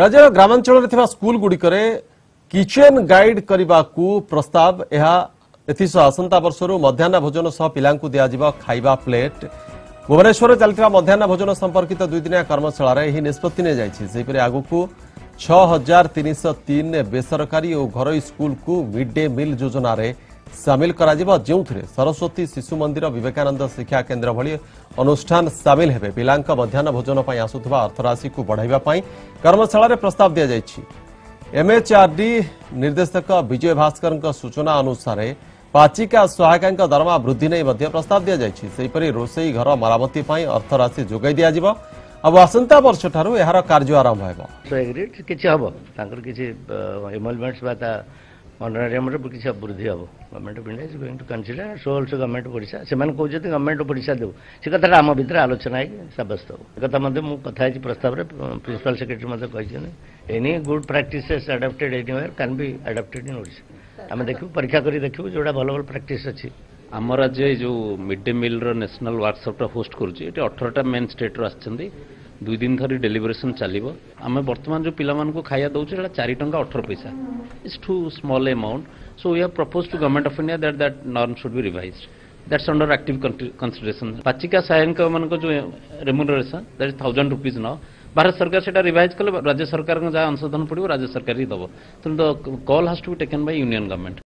ରାଜ୍ୟର ଗ୍ରାମାଞ୍ଚଳରେ ଥିବା ସ୍କୁଲଗୁଡ଼ିକରେ କିଚେନ୍ ଗାଇଡ୍ କରିବାକୁ ପ୍ରସ୍ତାବ ଏହା ଏଥିସହ ଆସନ୍ତା ବର୍ଷରୁ ମଧ୍ୟାହ୍ନ ଭୋଜନ ସହ ପିଲାଙ୍କୁ ଦିଆଯିବ ଖାଇବା ପ୍ଲେଟ୍ ଭୁବନେଶ୍ୱରରେ ଚାଲିଥିବା ମଧ୍ୟାହ୍ନ ଭୋଜନ ସମ୍ପର୍କିତ ଦୁଇଦିନିଆ କର୍ମଶାଳାରେ ଏହି ନିଷ୍ପତ୍ତି ନିଆଯାଇଛି ସେହିପରି ଆଗକୁ ଛଅ ହଜାର ତିନିଶହ ତିନି ବେସରକାରୀ ଓ ଘରୋଇ ସ୍କୁଲକୁ ମିଡ୍ ଡେ ମିଲ୍ ଯୋଜନାରେ ସାମିଲ କରାଯିବ ଯେଉଁଥିରେ ସରସ୍ୱତୀ ଶିଶୁ ମନ୍ଦିର ବିବେକାନନ୍ଦ ଶିକ୍ଷା କେନ୍ଦ୍ର ଭଳି ଅନୁଷ୍ଠାନ ସାମିଲ ହେବେ ପିଲାଙ୍କ ମଧ୍ୟାହ୍ନ ଭୋଜନ ପାଇଁ ଆସୁଥିବା ଅର୍ଥରାଶିକୁ ବଢ଼ାଇବା ପାଇଁ କର୍ମଶାଳାରେ ପ୍ରସ୍ତାବ ଦିଆଯାଇଛି ଏମ୍ଏଚ୍ଆର୍ଡି ନିର୍ଦ୍ଦେଶକ ବିଜୟ ଭାସ୍କରଙ୍କ ସୂଚନା ଅନୁସାରେ ପାଚିକା ସହାୟିକାଙ୍କ ଦରମା ବୃଦ୍ଧି ନେଇ ମଧ୍ୟ ପ୍ରସ୍ତାବ ଦିଆଯାଇଛି ସେହିପରି ରୋଷେଇ ଘର ମରାମତି ପାଇଁ ଅର୍ଥରାଶି ଯୋଗାଇ ଦିଆଯିବ ଆଉ ଆସନ୍ତା ବର୍ଷଠାରୁ ଏହାର କାର୍ଯ୍ୟ ଆରମ୍ଭ ହେବ କିଛି ହେବ ତାଙ୍କର କିଛି ଏମଲମେଣ୍ଟସ୍ ବା ତା ଅଣ୍ଡରାରିୟମ୍ରେ କିଛି ଅବୃଦ୍ଧି ହେବ government of India going to consider so also government ପଡ଼ିଶା ସେମାନେ କହୁଛନ୍ତି ଗଭର୍ଣ୍ଣମେଣ୍ଟ ପଡ଼ିଶା ଦେବୁ ସେ କଥାଟା ଆମ ଭିତରେ ଆଲୋଚନା ହେଇକି ସାବ୍ୟସ୍ତ ହେବ ଏ କଥା ମଧ୍ୟ ମୁଁ କଥା ହେଇଛି ପ୍ରସ୍ତାବରେ ପ୍ରିନ୍ସିପାଲ୍ ସେକ୍ରେଟାରୀ ମଧ୍ୟ କହିଛନ୍ତି any good practices adopted anywhere can be adopted in Odisha ଆମେ ଦେଖିବୁ ପରୀକ୍ଷା କରି ଦେଖିବୁ ଯେଉଁଟା ଭଲ ଭଲ ପ୍ରାକ୍ଟିସ୍ ଅଛି ଆମ ରାଜ୍ୟ ଏ ଯେଉଁ ମିଡ୍ ଡେ ମିଲ୍ର ନ୍ୟାସନାଲ୍ ୱାର୍କସପ୍ଟା ହୋଷ୍ଟ କରୁଛି ଏଠି ଅଠରଟା ମେନ୍ ଷ୍ଟେଟ୍ରୁ ଆସିଛନ୍ତି ଦୁଇ ଦିନ ଧରି ଡେଲିଭରେସନ୍ ଚାଲିବ ଆମେ ବର୍ତ୍ତମାନ ଯେଉଁ ପିଲାମାନଙ୍କୁ ଖାଇବା ଦେଉଛୁ ସେଇଟା ଚାରି ଟଙ୍କା ଅଠର ପଇସା it's too small amount so we have propose to government of India that that norm should be revise that's under active consideration ପାଚିକା ସହାୟକମାନଙ୍କ ଯେଉଁ remuneration that is thousand rupees ନ ଭାରତ ସରକାର ସେଇଟା ରିଭାଇଜ୍ କଲେ ରାଜ୍ୟ ସରକାରଙ୍କ ଯାହା ଅଂଶଧନ ପଡ଼ିବ ରାଜ୍ୟ ସରକାର ହିଁ ଦେବ ତେଣୁ the call has to be taken by union government